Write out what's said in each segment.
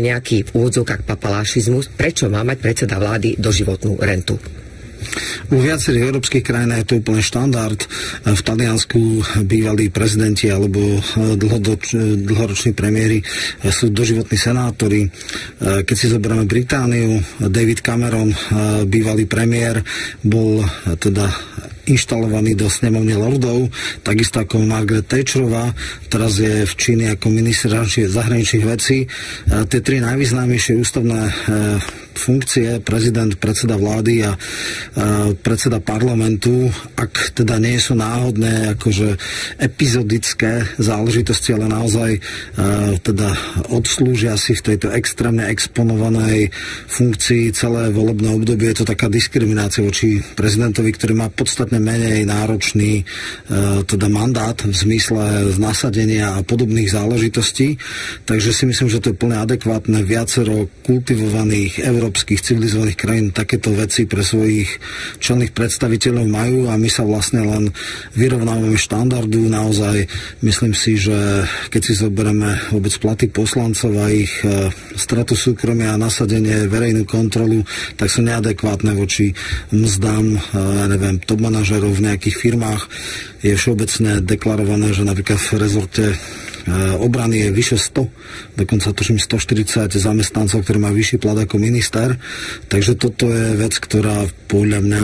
nejaký v úvodzovkách papalášizmus, prečo má mať predseda vlády doživotnú rentu? Vo viacerých európskych krajinách je to úplne štandard. V Taliansku bývalí prezidenti alebo dlhoroční premiéry sú doživotní senátori. Keď si zoberieme Britániu, David Cameron, bývalý premiér, bol teda inštalovaný do snemovne lordov, takisto ako Margaret Thatcherová, teraz je v Číne ako minister zahraničných vecí. Tie tri najvýznamnejšie ústavné funkcie, prezident, predseda vlády a, a predseda parlamentu, ak teda nie sú náhodné, akože epizodické záležitosti, ale naozaj a, teda odslúžia si v tejto extrémne exponovanej funkcii celé volebné obdobie. Je to taká diskriminácia voči prezidentovi, ktorý má podstatne menej náročný a, teda mandát v zmysle nasadenia a podobných záležitostí. Takže si myslím, že to je plne adekvátne viacero kultivovaných eur európskych civilizovaných krajín takéto veci pre svojich čelných predstaviteľov majú a my sa vlastne len vyrovnávame štandardu. Naozaj myslím si, že keď si zoberieme vôbec platy poslancov a ich e, stratu súkromia a nasadenie verejnú kontrolu, tak sú neadekvátne voči mzdám, e, ja neviem, top manažerov v nejakých firmách. Je všeobecne deklarované, že napríklad v rezorte obrany je vyše 100, dokonca tuším 140 zamestnancov, ktorí majú vyšší plat ako minister. Takže toto je vec, ktorá podľa mňa,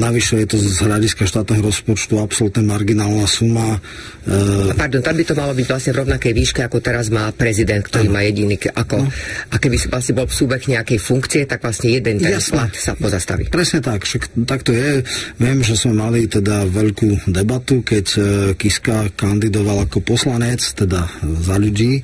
navyše je to z hľadiska štátneho rozpočtu absolútne marginálna suma. Pardon, tam by to malo byť vlastne v rovnakej výške, ako teraz má prezident, ktorý ano. má jediný, ako, no. a keby vlastne bol súbeh nejakej funkcie, tak vlastne jeden ten Jasne. plat sa pozastaví. Presne tak, však tak to je. Viem, že sme mali teda veľkú debatu, keď eh, Kiska kandidoval ako poslanec teda za ľudí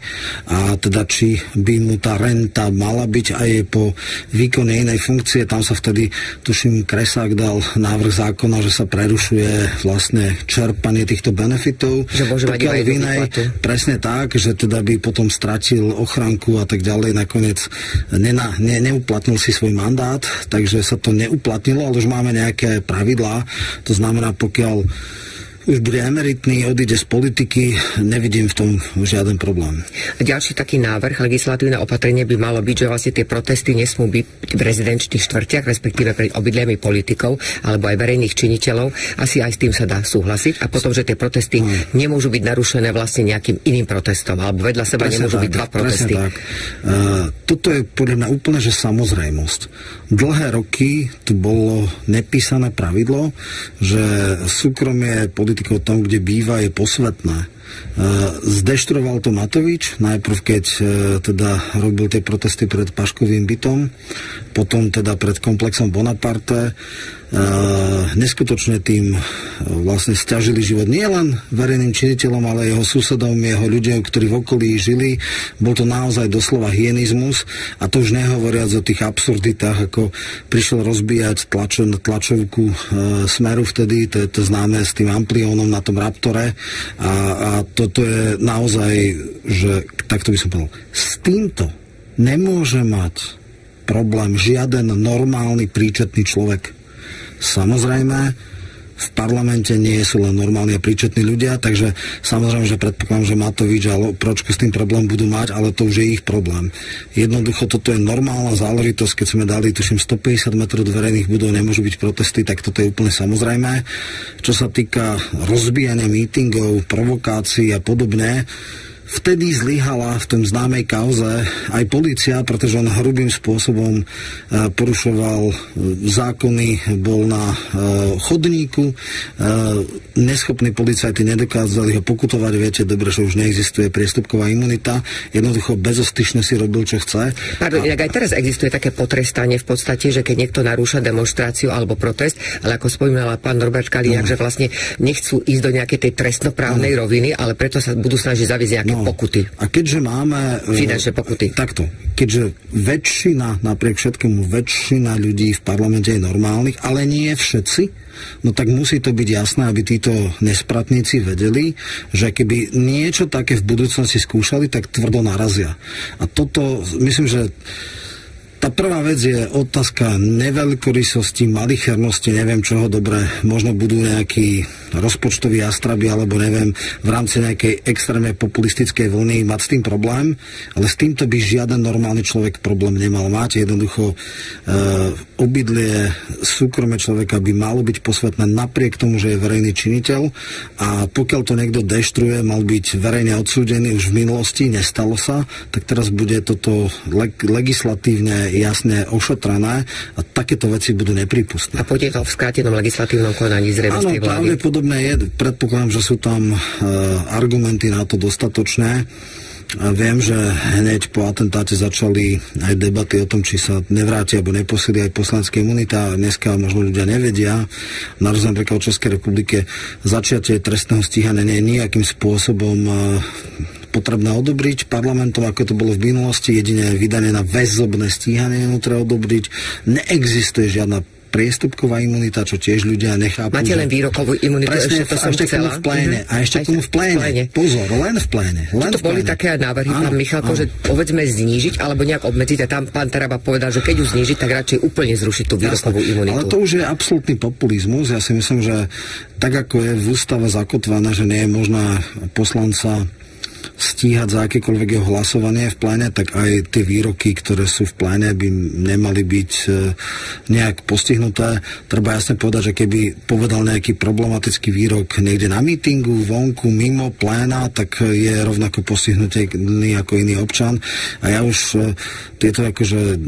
a teda či by mu tá renta mala byť aj po výkone inej funkcie. Tam sa vtedy, tuším, Kresák dal návrh zákona, že sa prerušuje vlastne čerpanie týchto benefitov. Že môže mať aj inej, presne tak, že teda by potom stratil ochranku a tak ďalej. Nakoniec nena, ne, neuplatnil si svoj mandát, takže sa to neuplatnilo, ale už máme nejaké pravidlá. To znamená, pokiaľ už bude emeritný, odíde z politiky, nevidím v tom žiaden problém. Ďalší taký návrh, legislatívne opatrenie by malo byť, že vlastne tie protesty nesmú byť v rezidenčných štvrtiach, respektíve pred obydliami politikov alebo aj verejných činiteľov. Asi aj s tým sa dá súhlasiť. A potom, že tie protesty hmm. nemôžu byť narušené vlastne nejakým iným protestom, alebo vedľa seba presne nemôžu tak, byť dva protesty. tak. Uh, toto je podľa mňa úplne, že samozrejmosť. Dlhé roky tu bolo nepísané pravidlo, že súkromie politikov tam, kde býva, je posvetné. E, zdeštroval to Matovič, najprv keď e, teda robil tie protesty pred Paškovým bytom, potom teda pred komplexom Bonaparte neskutočne tým vlastne stiažili život nielen verejným činiteľom, ale jeho susedom, jeho ľuďom, ktorí v okolí žili. Bol to naozaj doslova hienizmus a to už nehovoriac o tých absurditách, ako prišiel rozbíjať tlačo, tlačovku e, Smeru vtedy, to je to známe s tým ampliónom na tom Raptore. A, a toto je naozaj, že takto by som povedal, s týmto nemôže mať problém žiaden normálny príčetný človek Samozrejme, v parlamente nie sú len normálni a príčetní ľudia, takže samozrejme, že predpokladám, že Matovič a Pročko s tým problém budú mať, ale to už je ich problém. Jednoducho toto je normálna záležitosť, keď sme dali, tuším, 150 metrov do verejných budov, nemôžu byť protesty, tak toto je úplne samozrejme. Čo sa týka rozbíjania mítingov, provokácií a podobne, Vtedy zlyhala v tom známej kauze aj policia, pretože on hrubým spôsobom e, porušoval e, zákony, bol na e, chodníku, neschopní policajti nedokázali ho pokutovať, viete dobre, že už neexistuje priestupková imunita, jednoducho bezostyšne si robil, čo chce. Pardon, a... aj teraz existuje také potrestanie v podstate, že keď niekto narúša demonstráciu alebo protest, ale ako spomínala pán Norbert Kaliak, no. že vlastne nechcú ísť do nejakej tej trestnoprávnej no. roviny, ale preto sa budú snažiť zaviesť nejaké no Pokuty. A keďže máme... E, Finančné pokuty. Takto. Keďže väčšina, napriek všetkému, väčšina ľudí v parlamente je normálnych, ale nie všetci, no tak musí to byť jasné, aby títo nespratníci vedeli, že keby niečo také v budúcnosti skúšali, tak tvrdo narazia. A toto, myslím, že tá prvá vec je otázka neveľkorysosti, malichernosti, neviem čoho dobre, možno budú nejakí rozpočtoví astraby, alebo neviem, v rámci nejakej extrémne populistickej vlny mať s tým problém, ale s týmto by žiaden normálny človek problém nemal mať. Jednoducho e, obydlie súkromie človeka by malo byť posvetné napriek tomu, že je verejný činiteľ. A pokiaľ to niekto deštruuje, mal byť verejne odsúdený už v minulosti, nestalo sa, tak teraz bude toto leg- legislatívne jasne ošetrené a takéto veci budú nepripustné. A pôjde to v skrátenom legislatívnom konaní zrejme Áno, z tej vlády? pravdepodobne je. Predpokladám, že sú tam uh, argumenty na to dostatočné. A viem, že hneď po atentáte začali aj debaty o tom, či sa nevráti alebo neposíli aj poslanské imunita. Dneska možno ľudia nevedia. Na rozdiel napríklad Českej republike začiatie trestného stíhania nie je nejakým spôsobom uh, potrebné odobriť parlamentom, ako to bolo v minulosti, jedine vydanie na väzobné stíhanie je nutné odobriť. Neexistuje žiadna priestupková imunita, čo tiež ľudia nechápu. Máte len výrokovú imunitu, Presne, ešte to som chcela. v pléne. Mhm. A ešte k tomu v pléne. v pléne. Pozor, len v pléne. Len To v boli také návrhy, pán Michalko, áno. že povedzme znížiť alebo nejak obmedziť a tam pán Taraba povedal, že keď ju znížiť, tak radšej úplne zrušiť tú výrokovú Jasné. imunitu. Ale to už je absolútny populizmus. Ja si myslím, že tak ako je v ústave zakotvené, že nie je možná poslanca stíhať za akékoľvek jeho hlasovanie v pléne, tak aj tie výroky, ktoré sú v pléne, by nemali byť e, nejak postihnuté. Treba jasne povedať, že keby povedal nejaký problematický výrok niekde na mítingu, vonku, mimo pléna, tak je rovnako postihnutelný ako iný občan. A ja už e, tieto akože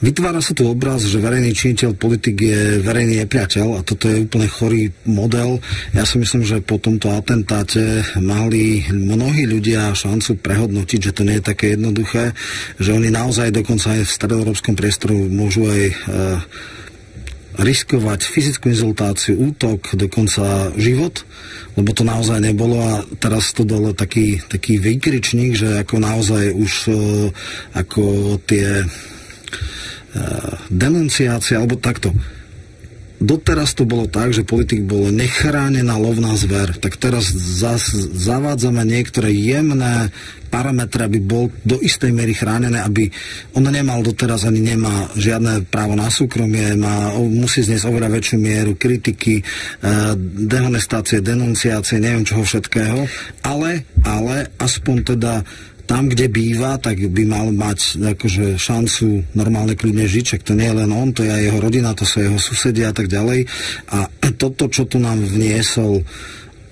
Vytvára sa tu obraz, že verejný činiteľ, politik je verejný nepriateľ a toto je úplne chorý model. Ja si myslím, že po tomto atentáte mali mnohí ľudia šancu prehodnotiť, že to nie je také jednoduché, že oni naozaj dokonca aj v stredoeurópskom priestoru môžu aj e, riskovať fyzickú inzultáciu, útok, dokonca život, lebo to naozaj nebolo a teraz to dole taký, taký výkričník, že ako naozaj už e, ako tie denunciácie, alebo takto. Doteraz to bolo tak, že politik bol nechránená lovná zver. Tak teraz zas, zavádzame niektoré jemné parametre, aby bol do istej miery chránené, aby on nemal doteraz ani nemá žiadne právo na súkromie, má, musí zniesť oveľa väčšiu mieru kritiky, eh, dehonestácie, denunciácie, neviem čoho všetkého, ale, ale aspoň teda tam, kde býva, tak by mal mať akože šancu normálne kľudne žiť, čak to nie je len on, to je aj jeho rodina, to sú jeho susedia a tak ďalej. A toto, čo tu nám vniesol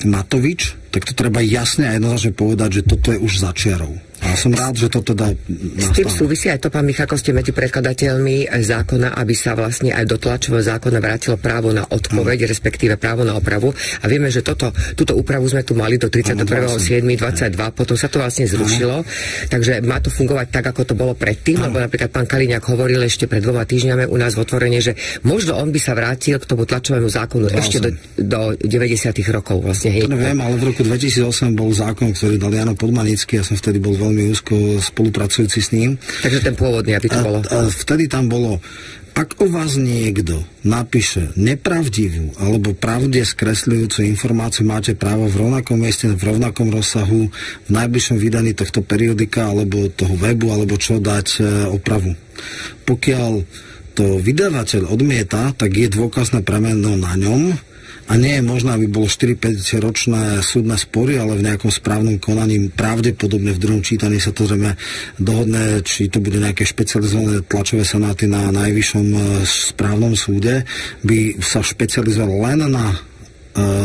Matovič, tak to treba jasne a jednoznačne povedať, že toto je už začiarov. A som rád, že to teda S tým súvisí aj to, pán Michalko, ste medzi predkladateľmi zákona, aby sa vlastne aj do tlačového zákona vrátilo právo na odpoveď, respektíve právo na opravu. A vieme, že toto, túto úpravu sme tu mali do 31.7.22, potom sa to vlastne zrušilo. Takže má to fungovať tak, ako to bolo predtým, lebo napríklad pán Kaliňák hovoril ešte pred dvoma týždňami u nás v otvorene, že možno on by sa vrátil k tomu tlačovému zákonu ešte do, do 90. rokov. Vlastne, hej. To neviem, ale v roku 2008 bol zákon, ktorý dal Jano Podmanický, ja som vtedy bol veľmi úzko spolupracujúci s ním. Takže ten pôvodný, aby to A, bolo. a vtedy tam bolo, ak o vás niekto napíše nepravdivú alebo pravde skresľujúcu informáciu, máte právo v rovnakom mieste, v rovnakom rozsahu, v najbližšom vydaní tohto periodika alebo toho webu, alebo čo dať e, opravu. Pokiaľ to vydavateľ odmieta, tak je dôkazné premeno na ňom a nie je možné, aby bolo 4-5 ročné súdne spory, ale v nejakom správnom konaní pravdepodobne v druhom čítaní sa to zrejme dohodne, či to bude nejaké špecializované tlačové senáty na najvyššom e, správnom súde, by sa špecializovali len na e,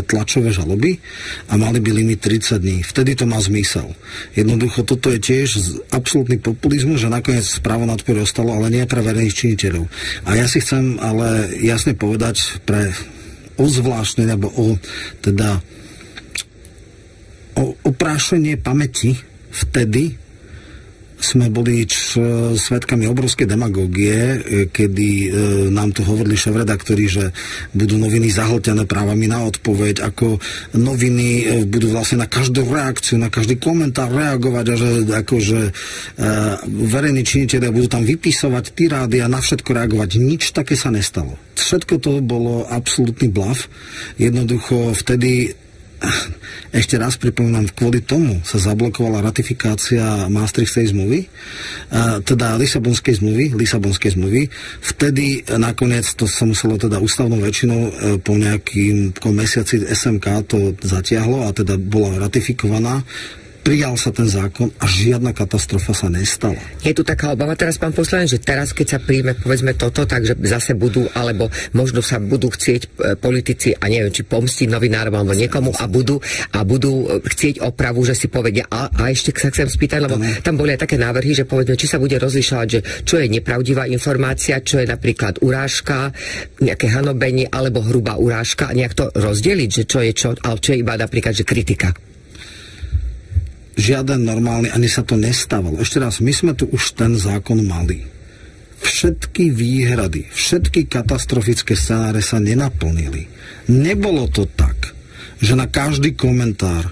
tlačové žaloby a mali by limit 30 dní. Vtedy to má zmysel. Jednoducho toto je tiež absolútny populizmus, že nakoniec právo na ostalo, ale nie pre verejných činiteľov. A ja si chcem ale jasne povedať pre ozvláštne, alebo o teda o oprášenie pamäti vtedy sme boli č, svetkami obrovskej demagógie, e, kedy e, nám tu hovorili šéf-redaktori, že budú noviny zahltené právami na odpoveď, ako noviny e, budú vlastne na každú reakciu, na každý komentár reagovať a že akože e, verejní činiteľia budú tam vypisovať tirády a na všetko reagovať. Nič také sa nestalo. Všetko to bolo absolútny blav. Jednoducho vtedy ešte raz pripomínam, kvôli tomu sa zablokovala ratifikácia Maastrichtskej zmluvy, teda Lisabonskej zmluvy, Lisabonskej zmluvy. Vtedy nakoniec to sa muselo teda ústavnou väčšinou e, po nejakým mesiaci SMK to zatiahlo a teda bola ratifikovaná prijal sa ten zákon a žiadna katastrofa sa nestala. Je tu taká obava teraz, pán poslanec, že teraz, keď sa príjme, povedzme toto, takže zase budú, alebo možno sa budú chcieť e, politici, a neviem, či pomstiť novinárom alebo niekomu a budú, a budú e, chcieť opravu, že si povedia, a, a ešte sa chcem spýtať, lebo tam boli aj také návrhy, že povedzme, či sa bude rozlišovať, že čo je nepravdivá informácia, čo je napríklad urážka, nejaké hanobenie alebo hrubá urážka a nejak to rozdeliť, že čo je čo, ale čo je iba napríklad, že kritika žiaden normálny, ani sa to nestávalo. Ešte raz, my sme tu už ten zákon mali. Všetky výhrady, všetky katastrofické scenáre sa nenaplnili. Nebolo to tak, že na každý komentár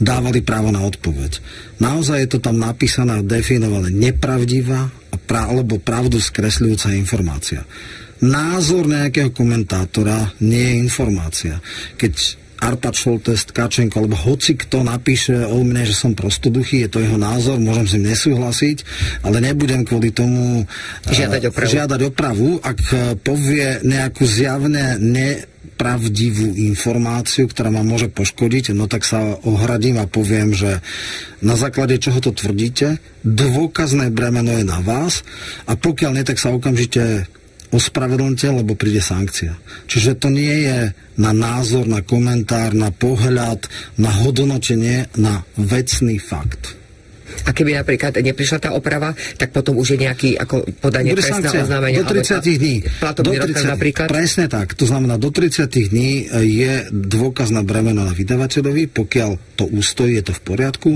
dávali právo na odpoveď. Naozaj je to tam napísané a definované nepravdivá pra, alebo pravdu skresľujúca informácia. Názor nejakého komentátora nie je informácia. Keď Arpad Šoltes, Tkačenko, alebo hoci kto napíše o mne, že som prostoduchý, je to jeho názor, môžem s ním nesúhlasiť, ale nebudem kvôli tomu eh, žiadať opravu. Žiadať opravu ak eh, povie nejakú zjavne nepravdivú informáciu, ktorá ma môže poškodiť, no tak sa ohradím a poviem, že na základe čoho to tvrdíte, dôkazné bremeno je na vás a pokiaľ nie, tak sa okamžite ospravedlňte, lebo príde sankcia. Čiže to nie je na názor, na komentár, na pohľad, na hodnotenie, na vecný fakt. A keby napríklad neprišla tá oprava, tak potom už je nejaký ako podanie trestného oznámenia. Do 30 dní. Do 30, napríklad? Presne tak. To znamená, do 30 dní je dôkaz na bremeno na vydavateľovi, pokiaľ to ústojí, je to v poriadku.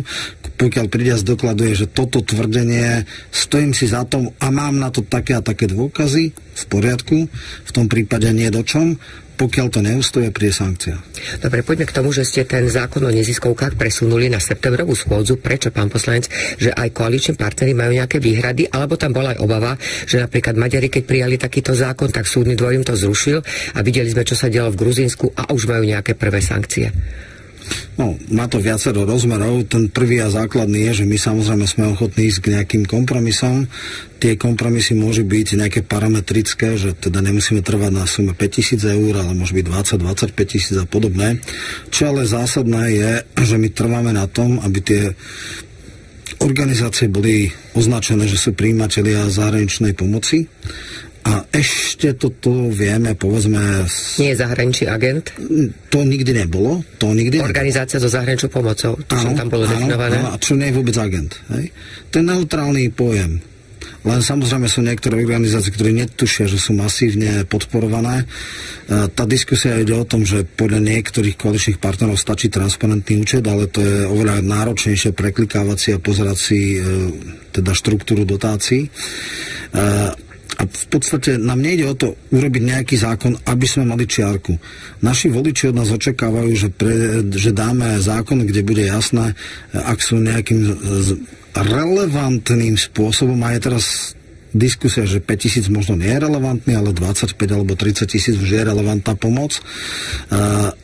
Pokiaľ príde a zdokladuje, že toto tvrdenie, stojím si za tom a mám na to také a také dôkazy, v poriadku. V tom prípade nie do čom pokiaľ to neustoje, príde sankcia. Dobre, poďme k tomu, že ste ten zákon o neziskovkách presunuli na septembrovú schôdzu. Prečo, pán poslanec, že aj koaliční partnery majú nejaké výhrady, alebo tam bola aj obava, že napríklad Maďari, keď prijali takýto zákon, tak súdny dvor im to zrušil a videli sme, čo sa dialo v Gruzínsku a už majú nejaké prvé sankcie. No, má to viacero rozmerov. Ten prvý a základný je, že my samozrejme sme ochotní ísť k nejakým kompromisom. Tie kompromisy môžu byť nejaké parametrické, že teda nemusíme trvať na sume 5000 eur, ale môže byť 20-25 tisíc a podobné. Čo ale zásadné je, že my trváme na tom, aby tie organizácie boli označené, že sú príjimatelia zahraničnej pomoci a ešte toto vieme, povedzme... Nie je zahraničí agent? To nikdy nebolo. To nikdy Organizácia nebolo. so zahraničnou pomocou. To áno, tam bolo áno, definované. Áno, a čo nie je vôbec agent. Hej? To je neutrálny pojem. Len samozrejme sú niektoré organizácie, ktoré netušia, že sú masívne podporované. E, tá diskusia ide o tom, že podľa niektorých koaličných partnerov stačí transparentný účet, ale to je oveľa náročnejšie preklikávať a pozerať si e, teda štruktúru dotácií. A v podstate nám nejde o to urobiť nejaký zákon, aby sme mali čiarku. Naši voliči od nás očakávajú, že, pre, že dáme zákon, kde bude jasné, ak sú nejakým relevantným spôsobom, a je teraz diskusia, že 5 tisíc možno nie je relevantný, ale 25 alebo 30 tisíc už je relevantná pomoc,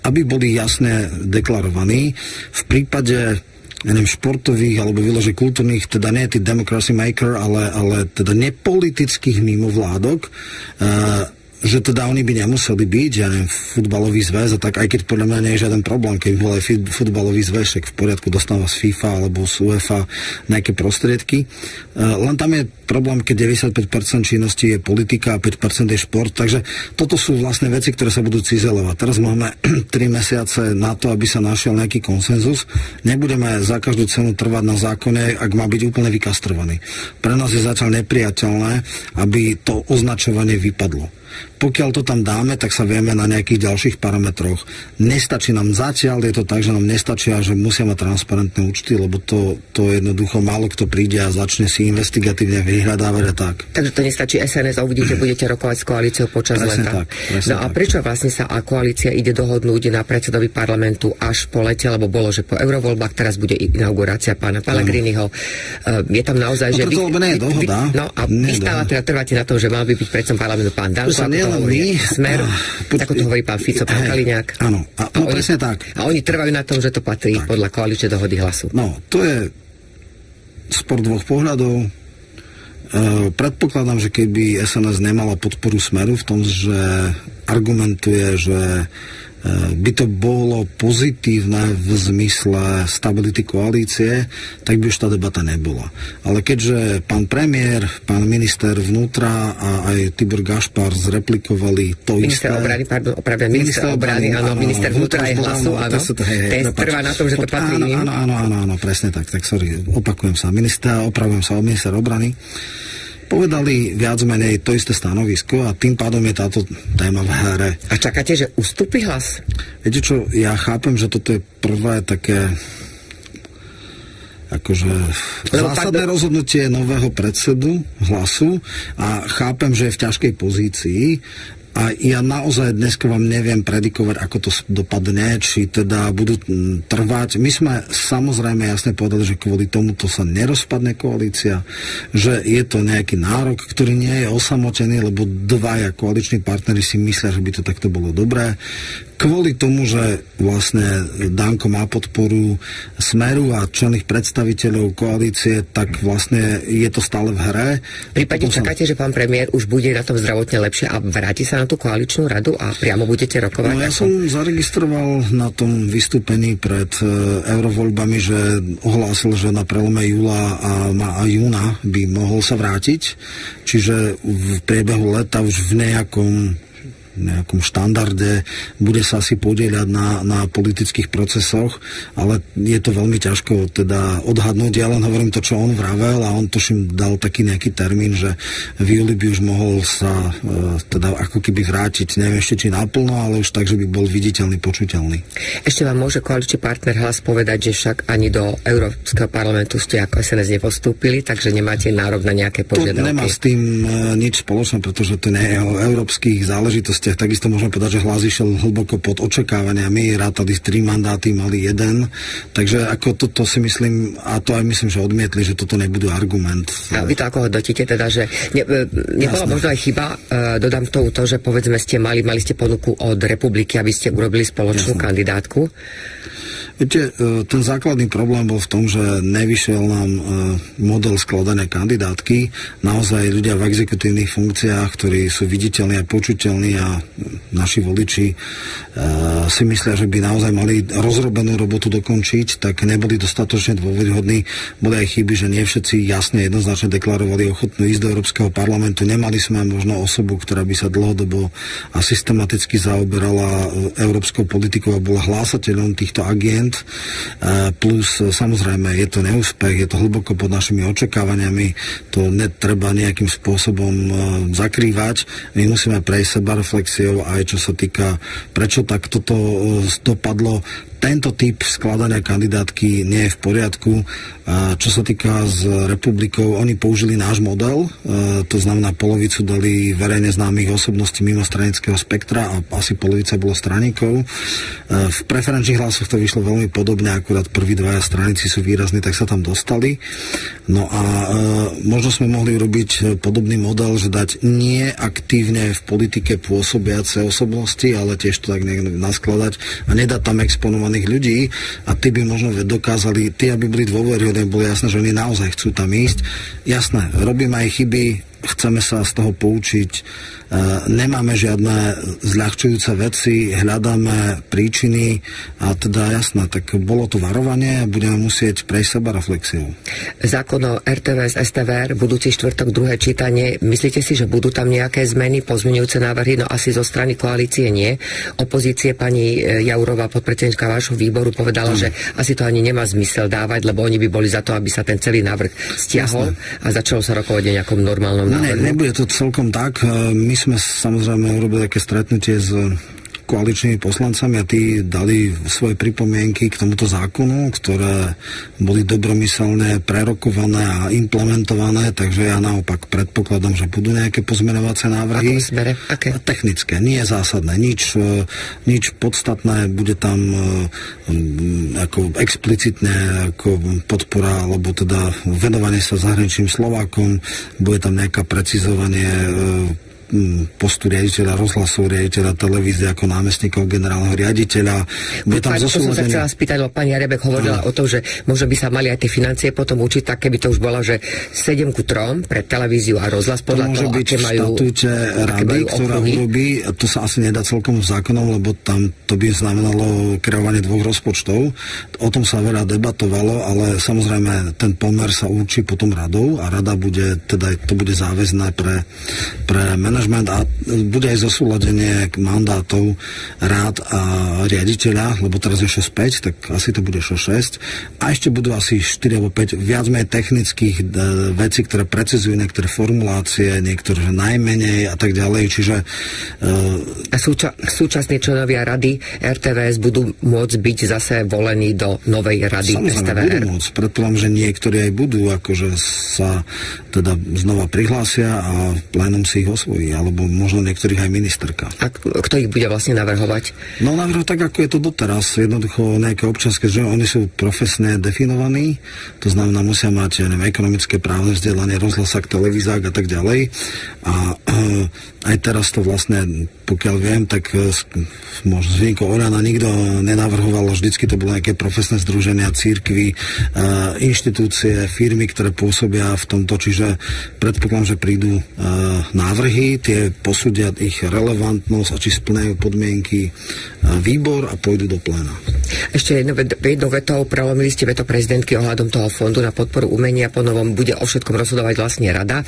aby boli jasne deklarovaní. V prípade neviem, športových alebo vylože kultúrnych, teda nie tí democracy maker, ale, ale teda nepolitických mimovládok, uh, že teda oni by nemuseli byť, ja neviem, futbalový zväz a tak, aj keď podľa mňa nie je žiaden problém, keď bol aj futbalový zväz, však v poriadku dostáva z FIFA alebo z UEFA nejaké prostriedky. Uh, len tam je problém, keď 95% činnosti je politika a 5% je šport, takže toto sú vlastne veci, ktoré sa budú cizelovať. Teraz máme 3 mesiace na to, aby sa našiel nejaký konsenzus. Nebudeme za každú cenu trvať na zákone, ak má byť úplne vykastrovaný. Pre nás je zatiaľ nepriateľné, aby to označovanie vypadlo. Pokiaľ to tam dáme, tak sa vieme na nejakých ďalších parametroch. Nestačí nám zatiaľ, je to tak, že nám nestačia, že musia mať transparentné účty, lebo to, to jednoducho málo kto príde a začne si investigatívne vyhľadávať a tak. Takže to nestačí SNS a uvidíte, budete rokovať s koalíciou počas presne leta. Tak, presne no a tak. prečo vlastne sa a koalícia ide dohodnúť na predsedovi parlamentu až po lete, lebo bolo, že po eurovoľbách teraz bude inaugurácia pána Pellegriniho. Uh, je tam naozaj, no, že... Vy, vy, nie je dohoda. Vy, no a vy stále teda trváte na tom, že mal by byť predsedom parlamentu pán Danko Dokonca nielen my. Smer, poč- ako to hovorí pán Fico, pán Kaliňák. Áno, a, no, a presne tak. A oni trvajú na tom, že to patrí tak. podľa koaličnej dohody hlasu. No, to je spor dvoch pohľadov. E, predpokladám, že keby SNS nemala podporu Smeru v tom, že argumentuje, že by to bolo pozitívne v zmysle stability koalície, tak by už tá debata nebola. Ale keďže pán premiér, pán minister vnútra a aj Tibor Gašpar zreplikovali to minister isté... Obrany, pardon, opravia, minister, minister obrany, áno, minister vnútra aj hlasu, áno. To, to, hej, hej, trvá na tom, že to patrí áno, áno, áno, áno, presne tak, tak sorry, opakujem sa. Minister, opravujem sa, minister obrany povedali viac menej to isté stanovisko a tým pádom je táto téma v hre. A čakáte, že ustúpi hlas? Viete čo, ja chápem, že toto je prvé také akože Lebo zásadné tak... rozhodnutie nového predsedu hlasu a chápem, že je v ťažkej pozícii a ja naozaj dneska vám neviem predikovať, ako to dopadne, či teda budú trvať. My sme samozrejme jasne povedali, že kvôli tomuto sa nerozpadne koalícia, že je to nejaký nárok, ktorý nie je osamotený, lebo dvaja koaliční partnery si myslia, že by to takto bolo dobré kvôli tomu, že vlastne Danko má podporu Smeru a členných predstaviteľov koalície, tak vlastne je to stále v hre. Prípadne čakáte, že pán premiér už bude na tom zdravotne lepšie a vráti sa na tú koaličnú radu a priamo budete rokovať? No ja som zaregistroval na tom vystúpení pred uh, eurovoľbami, že ohlásil, že na prelome júla a, a júna by mohol sa vrátiť. Čiže v priebehu leta už v nejakom nejakom štandarde, bude sa asi podieľať na, na politických procesoch, ale je to veľmi ťažko teda odhadnúť. Ja len hovorím to, čo on vravel a on tuším dal taký nejaký termín, že v júli by už mohol sa e, teda ako keby vrátiť, neviem ešte či naplno, ale už tak, že by bol viditeľný, počuteľný. Ešte vám môže koaličný partner hlas povedať, že však ani do Európskeho parlamentu ste ako SNS nepostúpili, takže nemáte nárok na nejaké požiadavky. To nemá s tým e, nič spoločné, pretože to nie je o európskych záležitostiach proste takisto môžeme povedať, že hlas išiel hlboko pod očakávaniami, rátali tri mandáty, mali jeden, takže ako toto si myslím, a to aj myslím, že odmietli, že toto nebudú argument. A vy to ako hodnotíte teda, že ne, e, nebola Jasné. možno aj chyba, uh, dodám to to, že povedzme ste mali, mali ste ponuku od republiky, aby ste urobili spoločnú Jasné. kandidátku. Viete, e, ten základný problém bol v tom, že nevyšiel nám e, model skladania kandidátky. Naozaj ľudia v exekutívnych funkciách, ktorí sú viditeľní a počuteľní a naši voliči e, si myslia, že by naozaj mali rozrobenú robotu dokončiť, tak neboli dostatočne dôveryhodní. Boli aj chyby, že nie všetci jasne jednoznačne deklarovali ochotnú ísť do Európskeho parlamentu. Nemali sme možno osobu, ktorá by sa dlhodobo a systematicky zaoberala európskou politikou a bola hlásateľom týchto agent plus samozrejme je to neúspech, je to hlboko pod našimi očakávaniami, to netreba nejakým spôsobom zakrývať. My musíme prejsť seba reflexiou aj čo sa týka, prečo tak toto dopadlo tento typ skladania kandidátky nie je v poriadku. Čo sa týka s republikou, oni použili náš model, e, to znamená polovicu dali verejne známych osobností mimo stranického spektra a asi polovica bolo straníkov. E, v preferenčných hlasoch to vyšlo veľmi podobne, akurát prví dvaja stranici sú výrazní, tak sa tam dostali. No a e, možno sme mohli urobiť podobný model, že dať nie aktívne v politike pôsobiace osobnosti, ale tiež to tak naskladať a nedať tam exponovať kvalifikovaných ľudí a tí by možno dokázali, tí, aby boli dôveryhodní, boli jasné, že oni naozaj chcú tam ísť. Jasné, robíme aj chyby, chceme sa z toho poučiť E, nemáme žiadne zľahčujúce veci, hľadáme príčiny a teda jasné, tak bolo to varovanie a budeme musieť prejsť seba reflexiu. Zákon o RTVS, STVR, budúci štvrtok, druhé čítanie, myslíte si, že budú tam nejaké zmeny, pozmeňujúce návrhy? No asi zo strany koalície nie. Opozície pani e, Jaurová, podpredsednička vášho výboru, povedala, hmm. že asi to ani nemá zmysel dávať, lebo oni by boli za to, aby sa ten celý návrh stiahol Jasné. a začalo sa rokovať o nejakom normálnom návrhu. Ne, nebude to celkom tak. E, my sme samozrejme urobili také stretnutie s koaličnými poslancami a tí dali svoje pripomienky k tomuto zákonu, ktoré boli dobromyselne prerokované a implementované, takže ja naopak predpokladám, že budú nejaké pozmenovacie návrhy. Smere? Aké? Technické, nie zásadné, nič, e, nič podstatné, bude tam e, ako explicitne ako podpora, alebo teda venovanie sa zahraničným Slovákom, bude tam nejaká precizovanie e, postu riaditeľa rozhlasu, riaditeľa televízie ako námestníkov generálneho riaditeľa. Bude tam to som sa chcela spýtať, lebo pani Rebek hovorila no. o tom, že možno by sa mali aj tie financie potom učiť tak, keby to už bolo, že 7 ku 3 pre televíziu a rozhlas podľa to môže toho, byť aké majú, rady, ktorá urobí, to sa asi nedá celkom zákonom, lebo tam to by znamenalo kreovanie dvoch rozpočtov. O tom sa veľa debatovalo, ale samozrejme ten pomer sa určí potom radou a rada bude, teda to bude záväzné pre, pre manažment a bude aj zosúladenie mandátov rád a riaditeľa, lebo teraz je 6-5, tak asi to bude 6-6. A ešte budú asi 4 alebo 5 viac menej technických e, vecí, ktoré precizujú niektoré formulácie, niektoré najmenej a tak ďalej. Čiže... E, a súča- súčasní členovia rady RTVS budú môcť byť zase volení do novej rady Samozrejme, STVR? budú môcť. Predpokladám, že niektorí aj budú, akože sa teda znova prihlásia a plénom si ich osvojí, alebo možno niektorých aj ministerka. A kto ich bude vlastne navrhovať? No navrhovať tak, ako je to doteraz. Jednoducho nejaké občanské že oni sú profesne definovaní, to znamená, musia mať ja neviem, ekonomické právne vzdelanie, rozhlasak, televízák a tak ďalej. A e, aj teraz to vlastne, pokiaľ viem, tak e, možno z výnimkou Orana nikto nenavrhoval, vždycky to bolo nejaké profesné združenia, církvy, e, inštitúcie, firmy, ktoré pôsobia v tomto, čiže predpokladám, že prídu e, návrhy, tie posúdia ich relevantnosť a či splňajú podmienky výbor a pôjdu do pléna. Ešte jedno, jedno vetou, prelomili ste veto prezidentky ohľadom toho fondu na podporu umenia, po novom bude o všetkom rozhodovať vlastne rada.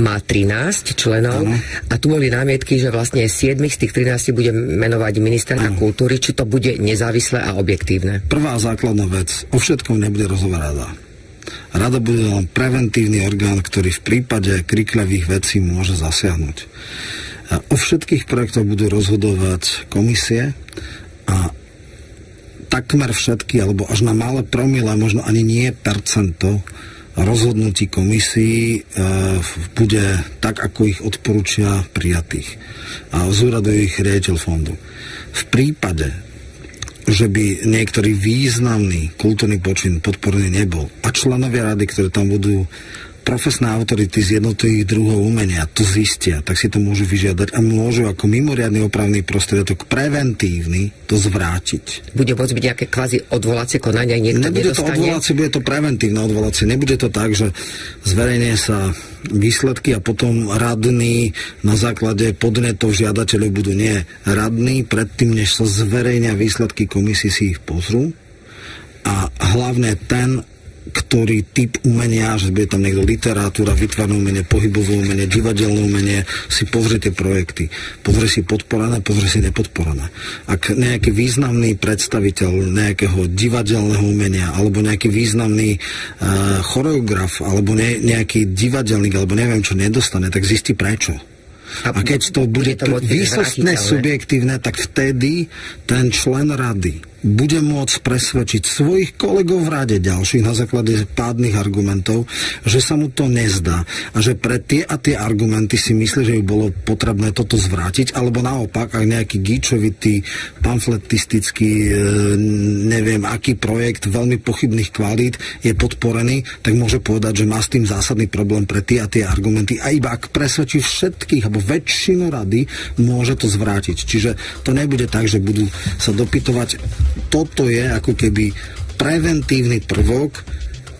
Má 13 členov ano. a tu boli námietky, že vlastne 7 z tých 13 bude menovať ministerka ano. kultúry, či to bude nezávislé a objektívne. Prvá základná vec, o všetkom nebude rozhodovať rada. Rada bude len preventívny orgán, ktorý v prípade krikľavých vecí môže zasiahnuť. A o všetkých projektoch budú rozhodovať komisie a takmer všetky, alebo až na malé promile, možno ani nie percento rozhodnutí komisí e, bude tak, ako ich odporúčia prijatých. A zúraduje ich riaditeľ fondu. V prípade, že by niektorý významný kultúrny počin podporný nebol a členovia rady, ktoré tam budú profesné autority z jednotlivých druhov umenia to zistia, tak si to môžu vyžiadať a môžu ako mimoriadný opravný prostriedok preventívny to zvrátiť. Bude môcť byť nejaké kvázi odvolacie konania, niekto Nebude nedostane? to odvolacie, bude to preventívne odvolacie. Nebude to tak, že zverejnie sa výsledky a potom radní na základe podnetov žiadateľov budú nie radní, predtým, než sa zverejnia výsledky komisí si ich pozrú a hlavne ten ktorý typ umenia, že bude tam niekto literatúra, vytvarné umenie, pohybové umenie, divadelné umenie, si pozrie tie projekty. Pozrie si podporené, pozrie si nepodporené. Ak nejaký významný predstaviteľ nejakého divadelného umenia alebo nejaký významný uh, choreograf alebo ne, nejaký divadelník alebo neviem čo nedostane, tak zistí prečo. A, a keď to bude, bude to výsostne subjektívne, tak vtedy ten člen rady bude môcť presvedčiť svojich kolegov v rade ďalších na základe pádnych argumentov, že sa mu to nezdá a že pre tie a tie argumenty si myslí, že by bolo potrebné toto zvrátiť, alebo naopak, ak nejaký gíčovitý, pamfletistický, e, neviem aký projekt veľmi pochybných kvalít je podporený, tak môže povedať, že má s tým zásadný problém pre tie a tie argumenty a iba ak presvedčí všetkých, alebo väčšinu rady, môže to zvrátiť. Čiže to nebude tak, že budú sa dopytovať toto je ako keby preventívny prvok,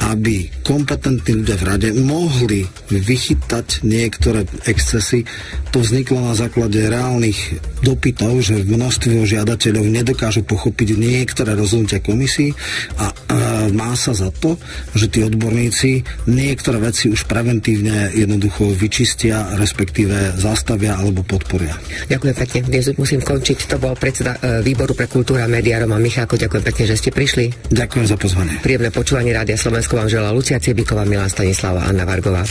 aby kompetentní ľudia v rade mohli vychytať niektoré excesy. To vzniklo na základe reálnych dopytov, že množstvo žiadateľov nedokážu pochopiť niektoré rozhodnutia komisí a, a má sa za to, že tí odborníci niektoré veci už preventívne jednoducho vyčistia, respektíve zastavia alebo podporia. Ďakujem pekne. Dnes musím končiť. To bol predseda e, výboru pre kultúru a médiá Roman Michalko. Ďakujem pekne, že ste prišli. Ďakujem za pozvanie. Príjemné počúvanie Rádia Slovensko vám želá Lucia Cibiková, Milan Stanislava a Anna Vargová.